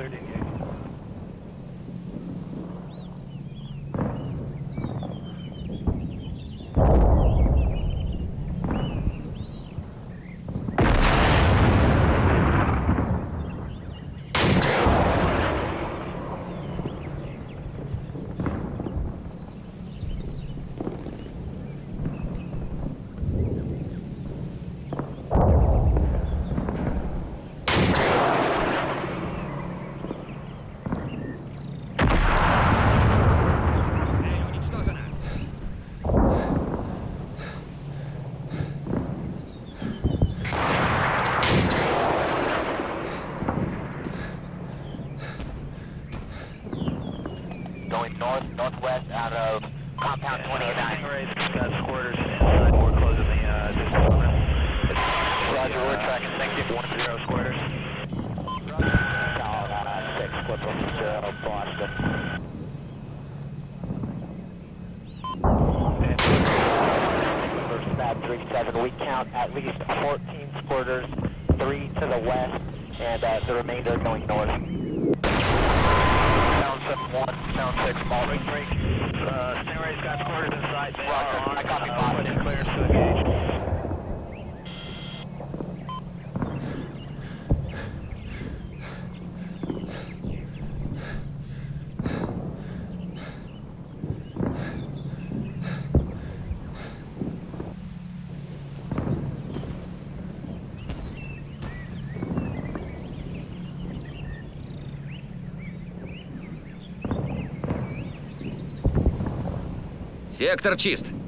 clear to engage. Going north, northwest out of compound 29. Stingray's inside. We're closing the uh, distance. Roger, we're tracking. Thank you. One zero squirters. Colorado 6, Clipper 0, Boston. Stab 37, we count at least 14 squirters, 3 to the west, and uh, the remainder going north. Sound 7-1, Sound 6, Baldwin. Break. Uh, Stingray's got squirters inside. They Roger. I copy, uh, clearance to engage. Сектор чист.